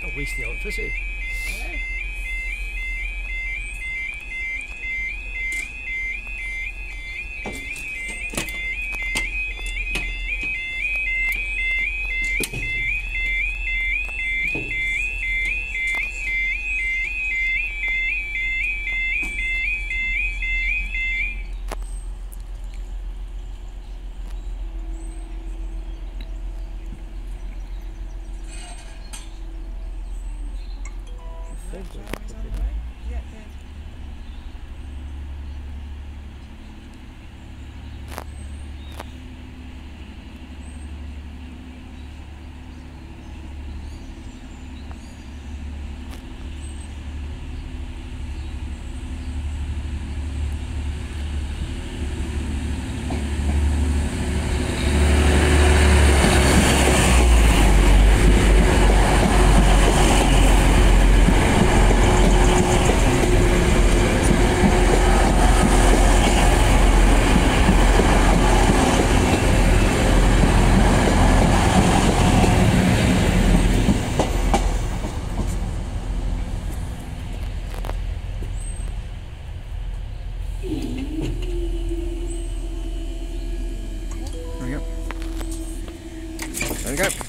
Don't waste the electricity. Yeah, good. There go.